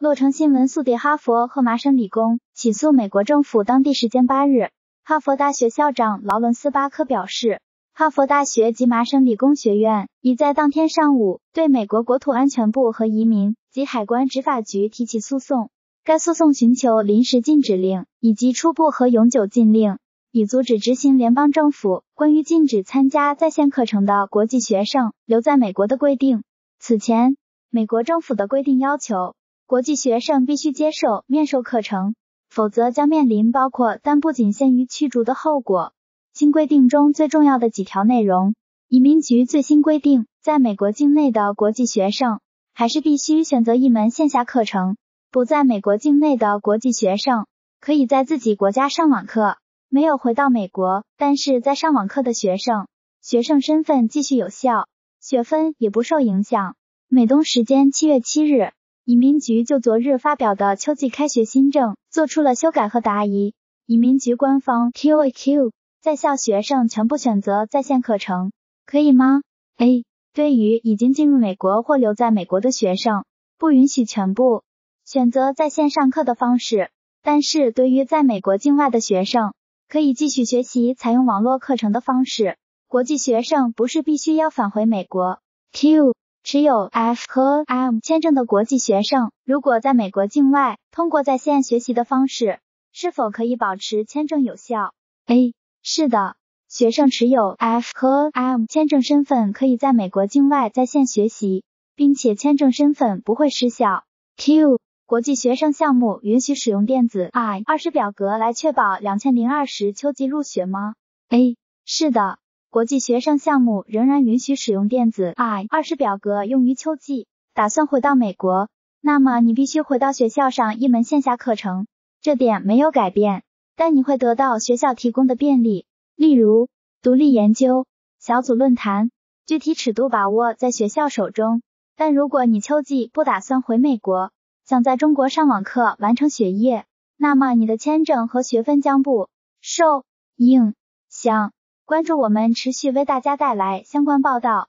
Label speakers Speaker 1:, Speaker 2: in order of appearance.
Speaker 1: 洛城新闻速递哈佛和麻省理工起诉美国政府。当地时间八日，哈佛大学校长劳伦斯巴克表示，哈佛大学及麻省理工学院已在当天上午对美国国土安全部和移民及海关执法局提起诉讼。该诉讼寻求临时禁止令以及初步和永久禁令，以阻止执行联邦政府关于禁止参加在线课程的国际学生留在美国的规定。此前，美国政府的规定要求。国际学生必须接受面授课程，否则将面临包括但不仅限于驱逐的后果。新规定中最重要的几条内容：移民局最新规定，在美国境内的国际学生还是必须选择一门线下课程；不在美国境内的国际学生可以在自己国家上网课；没有回到美国但是在上网课的学生，学生身份继续有效，学分也不受影响。美东时间七月七日。移民局就昨日发表的秋季开学新政做出了修改和答疑。移民局官方 QAQ 在校学生全部选择在线课程，可以吗？A 对于已经进入美国或留在美国的学生，不允许全部选择在线上课的方式，但是对于在美国境外的学生，可以继续学习采用网络课程的方式。国际学生不是必须要返回美国。Q 持有 F 和 M 签证的国际学生，如果在美国境外通过在线学习的方式，是否可以保持签证有效？A. 是的，学生持有 F 和 M 签证身份可以在美国境外在线学习，并且签证身份不会失效。Q. 国际学生项目允许使用电子 I 二十表格来确保两千零二十秋季入学吗？A. 是的。国际学生项目仍然允许使用电子 I 二十表格用于秋季。打算回到美国，那么你必须回到学校上一门线下课程，这点没有改变。但你会得到学校提供的便利，例如独立研究、小组论坛，具体尺度把握在学校手中。但如果你秋季不打算回美国，想在中国上网课完成学业，那么你的签证和学分将不受影响。关注我们，持续为大家带来相关报道。